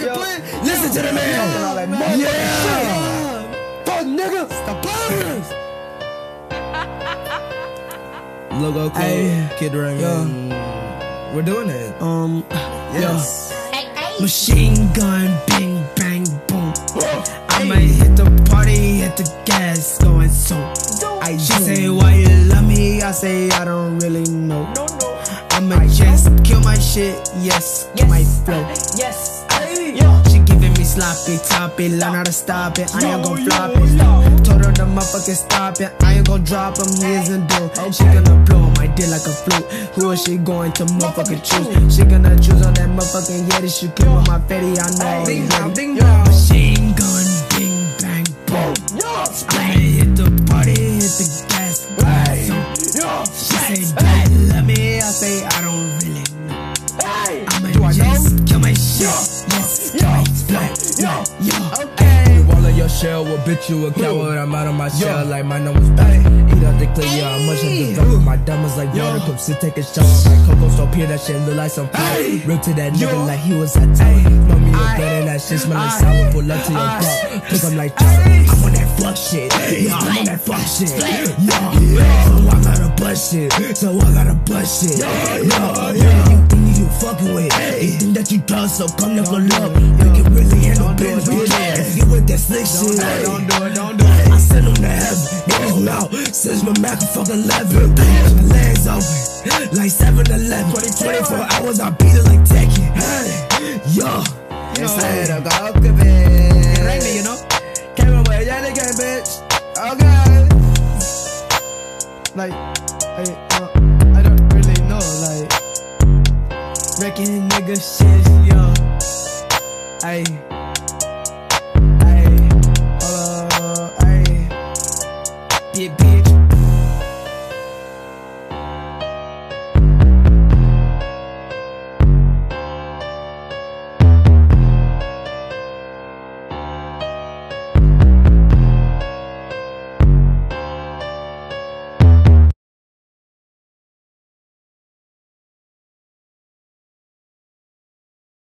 fucking playing. Listen to the man. Yeah. Fuck nigga. Stop playing. Logo Code, Ay, Kid Raymann. We're doing it. Um, Yes. Machine gun, bang, bang, boom. I'ma hit the party, hit the gas, going so. I she say, Why you love me? I say, I don't really know. I'ma just kill my shit, yes, my flow. Yes. She giving me sloppy, top it, learn how to stop it. I ain't gon' flop it. Told her to motherfucking stop it. I ain't gon' drop him, he isn't do. She gonna blow my dick like a flute. Who is she going to motherfucking choose? She gonna choose on that motherfucking yeti. She clip on my fatty, I know. Ding ding Yo, yo, okay. You all your shell will bitch you a coward. I'm out of my shell like my name was Eat out the clay, yeah, I'm much of develop my diamonds like water. Come sit, take a shower. Like Coco, so pure that shit look like some power. Real to that nigga like he was at tower. Know me a better, that shit smell like sour. Pull up to your block, cause I'm like, I'm on that fuck shit. Yeah, I'm on that fuck shit. Yeah, so I gotta bust shit. So I gotta bust shit. Yeah, yeah, fucking with. You think that you done, so come never love. You can really handle business, bitch. If you with that slick shit, don't do it, don't do it. I send them to heaven, niggas them out. Since my Mac fucking 11. My legs open, like 7 11. 24 hours, I beat it like Tekken. Yo, esa era go que bitch. Rainy, you know? Came away, yeah, they game, bitch. Okay. Like, I, uh, wrecking nigga shit, yo. Ay, ay, hold up, ay. Big, big